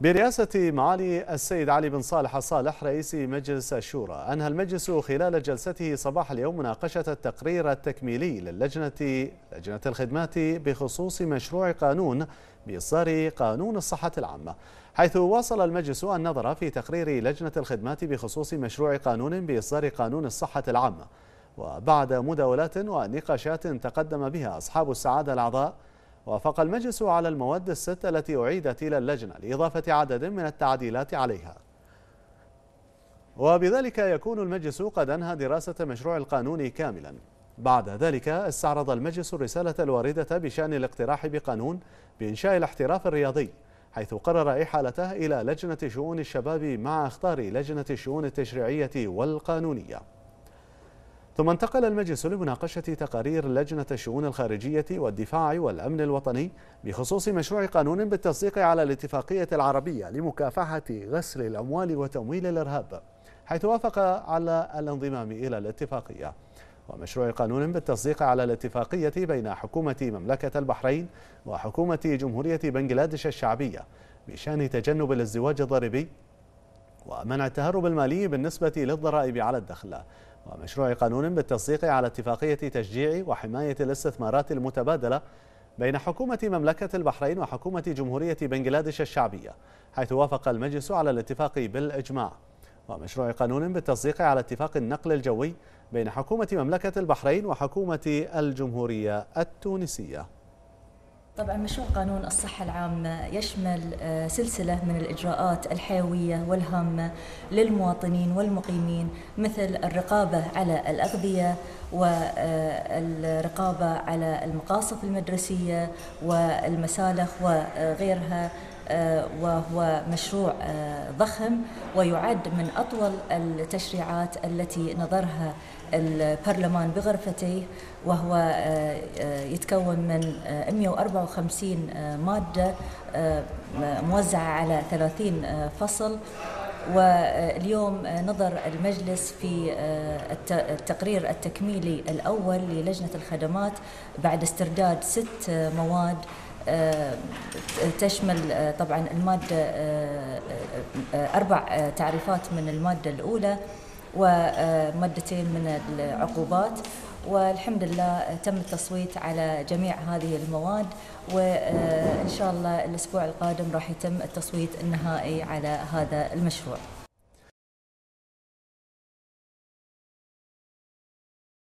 برئاسة معالي السيد علي بن صالح الصالح رئيس مجلس الشورى. أنهى المجلس خلال جلسته صباح اليوم مناقشة التقرير التكميلي للجنة لجنة الخدمات بخصوص مشروع قانون بإصدار قانون الصحة العامة. حيث واصل المجلس النظر في تقرير لجنة الخدمات بخصوص مشروع قانون بإصدار قانون الصحة العامة. وبعد مداولات ونقاشات تقدم بها أصحاب السعادة الأعضاء وافق المجلس على المواد الست التي أعيدت إلى اللجنة لإضافة عدد من التعديلات عليها. وبذلك يكون المجلس قد أنهى دراسة مشروع القانون كاملا. بعد ذلك استعرض المجلس الرسالة الواردة بشأن الاقتراح بقانون بإنشاء الاحتراف الرياضي حيث قرر إحالته إلى لجنة شؤون الشباب مع اختار لجنة الشؤون التشريعية والقانونية. ثم انتقل المجلس لمناقشة تقارير لجنة الشؤون الخارجية والدفاع والأمن الوطني بخصوص مشروع قانون بالتصديق على الاتفاقية العربية لمكافحة غسل الأموال وتمويل الإرهاب حيث وافق على الانضمام إلى الاتفاقية. ومشروع قانون بالتصديق على الاتفاقية بين حكومة مملكة البحرين وحكومة جمهورية بنغلاديش الشعبية بشأن تجنب الازدواج الضريبي ومنع التهرب المالي بالنسبة للضرائب على الدخل. ومشروع قانون بالتصديق على اتفاقية تشجيع وحماية الاستثمارات المتبادلة بين حكومة مملكة البحرين وحكومة جمهورية بنغلاديش الشعبية حيث وافق المجلس على الاتفاق بالإجماع. ومشروع قانون بالتصديق على اتفاق النقل الجوي بين حكومة مملكة البحرين وحكومة الجمهورية التونسية. طبعا مشروع قانون الصحة العامة يشمل آه، سلسلة من الإجراءات الحيوية والهامة للمواطنين والمقيمين مثل الرقابة على الأغذية والرقابة على المقاصف المدرسية والمسالخ وغيرها آه، وهو مشروع آه، ضخم ويعد من أطول التشريعات التي نظرها البرلمان بغرفتيه وهو آه، يتكون من 154 مادة موزعة على 30 فصل. واليوم نظر المجلس في التقرير التكميلي الأول للجنة الخدمات بعد استرداد ست مواد آه، تشمل آه، طبعا المادة آه، أربع تعريفات من المادة الأولى. ومادتين من العقوبات. والحمد لله تم التصويت على جميع هذه المواد وإن شاء الله الأسبوع القادم راح يتم التصويت النهائي على هذا المشروع.